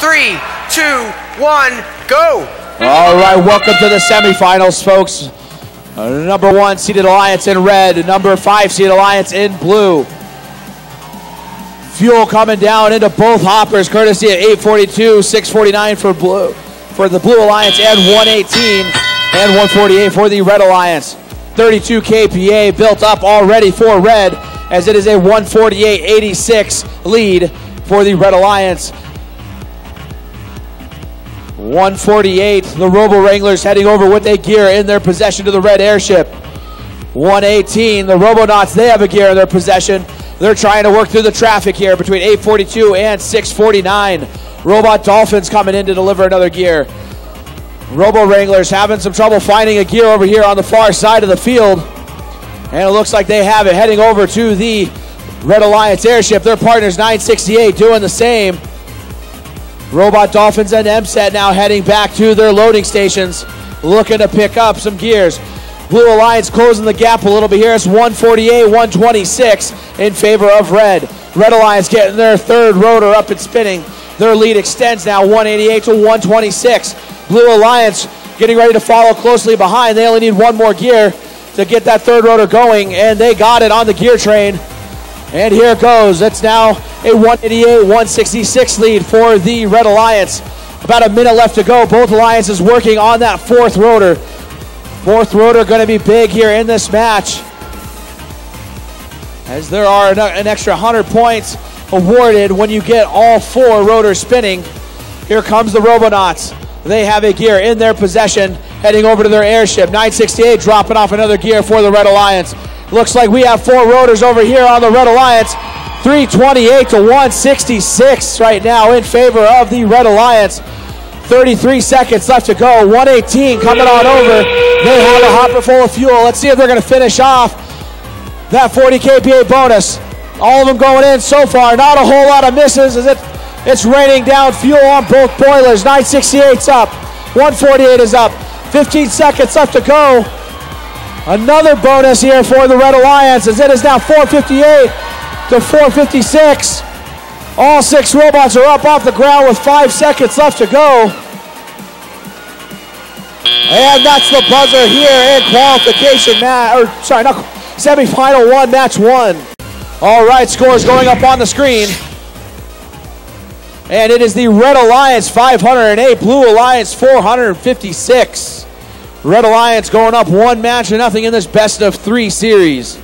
three, two, one, go. All right, welcome to the semifinals, folks. Uh, number one seeded alliance in red, number five seeded alliance in blue. Fuel coming down into both hoppers, courtesy of 842, 649 for blue for the blue alliance, and 118 and 148 for the red alliance. 32 kPa built up already for red, as it is a 148-86 lead for the red alliance. 148, the Robo Wranglers heading over with a gear in their possession to the red airship. 118, the Robonauts, they have a gear in their possession. They're trying to work through the traffic here between 842 and 649. Robot Dolphins coming in to deliver another gear. Robo Wranglers having some trouble finding a gear over here on the far side of the field. And it looks like they have it heading over to the Red Alliance airship. Their partners 968 doing the same. Robot Dolphins and MSET now heading back to their loading stations, looking to pick up some gears. Blue Alliance closing the gap a little bit here. It's 148, 126 in favor of Red. Red Alliance getting their third rotor up and spinning. Their lead extends now 188 to 126. Blue Alliance getting ready to follow closely behind. They only need one more gear to get that third rotor going, and they got it on the gear train. And here it goes. It's now a 188 166 lead for the Red Alliance. About a minute left to go. Both alliances working on that fourth rotor. Fourth rotor going to be big here in this match. As there are an extra 100 points awarded when you get all four rotors spinning. Here comes the Robonauts. They have a gear in their possession heading over to their airship. 968 dropping off another gear for the Red Alliance. Looks like we have four rotors over here on the Red Alliance. 328 to 166 right now in favor of the Red Alliance. 33 seconds left to go. 118 coming on over. They have a hopper full of fuel. Let's see if they're going to finish off that 40 kPa bonus. All of them going in so far. Not a whole lot of misses as it, it's raining down fuel on both boilers. 968's up. 148 is up. 15 seconds left to go. Another bonus here for the Red Alliance as it is now 458 to 456. All six robots are up off the ground with five seconds left to go. And that's the buzzer here in qualification match, or sorry, not semifinal one, match one. All right, scores going up on the screen. And it is the Red Alliance 508, Blue Alliance 456. Red Alliance going up one match to nothing in this best of three series.